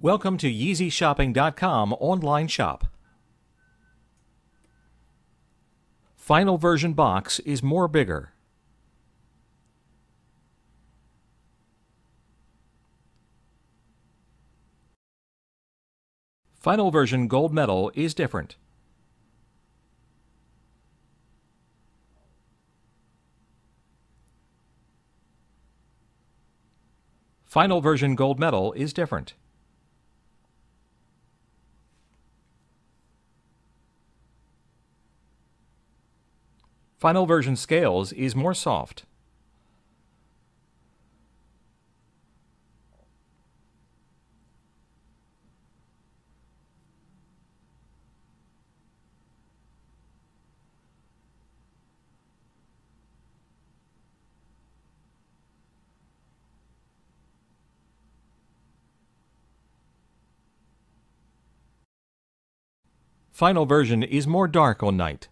Welcome to YeezyShopping.com online shop. Final version box is more bigger. Final version gold medal is different. Final version gold medal is different. Final version scales is more soft. Final version is more dark on night.